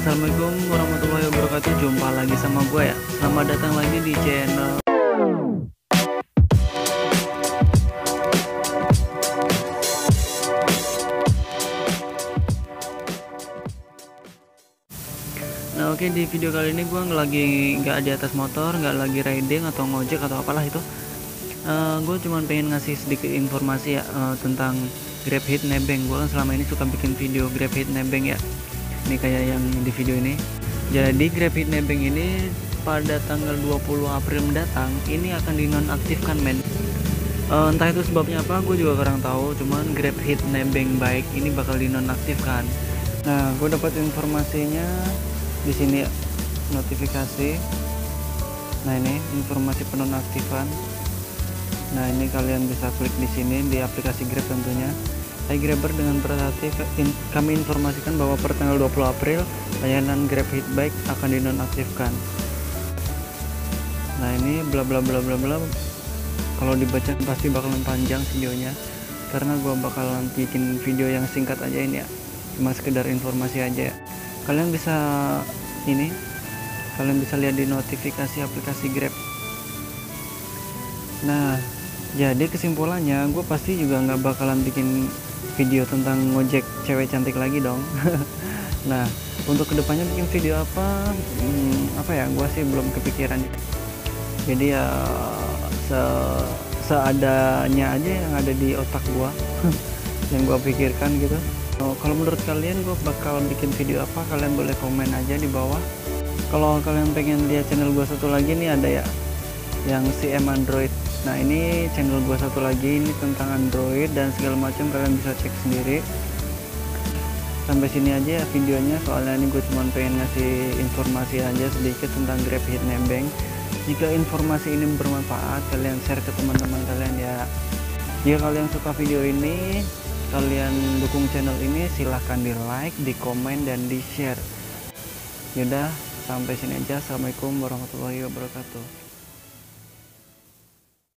Assalamualaikum warahmatullahi wabarakatuh. Jumpa lagi sama gue ya. Selamat datang lagi di channel. Nah oke di video kali ini gue lagi nggak di atas motor nggak lagi riding atau ngojek atau apalah itu. Uh, gue cuma pengen ngasih sedikit informasi ya uh, tentang grab hit nebeng. Gue kan selama ini suka bikin video grab hit nebeng ya ini kayak yang di video ini. Jadi grab hit nebeng ini pada tanggal 20 April mendatang ini akan dinonaktifkan men. Uh, entah itu sebabnya apa gue juga kurang tahu. Cuman grab hit nebeng baik ini bakal dinonaktifkan. Nah gue dapat informasinya di sini notifikasi. Nah ini informasi penonaktifan. Nah ini kalian bisa klik di sini di aplikasi Grab tentunya Hai Grabber dengan berhati in, kami informasikan bahwa per tanggal 20 April layanan Grab Hitbike akan dinonaktifkan. Nah ini bla bla bla bla bla kalau dibaca pasti bakalan panjang videonya karena gua bakalan bikin video yang singkat aja ini ya cuma sekedar informasi aja ya. Kalian bisa ini kalian bisa lihat di notifikasi aplikasi Grab. Nah jadi kesimpulannya gue pasti juga nggak bakalan bikin video tentang ngojek cewek cantik lagi dong. Nah untuk ke depannya bikin video apa? Hmm, apa ya? Gue sih belum kepikiran. Jadi ya se seadanya aja yang ada di otak gue yang gue pikirkan gitu. Oh, kalau menurut kalian gue bakal bikin video apa? Kalian boleh komen aja di bawah. Kalau kalian pengen lihat channel gue satu lagi nih ada ya yang CM Android. Nah ini channel gue satu lagi ini tentang Android dan segala macam kalian bisa cek sendiri. Sampai sini aja ya videonya soalnya ini gue cuma pengen ngasih informasi aja sedikit tentang Grab Hit Nembeng. Jika informasi ini bermanfaat kalian share ke teman-teman kalian ya. Jika kalian suka video ini kalian dukung channel ini silahkan di like di komen dan di share yaudah sampai sini aja. Assalamualaikum warahmatullahi wabarakatuh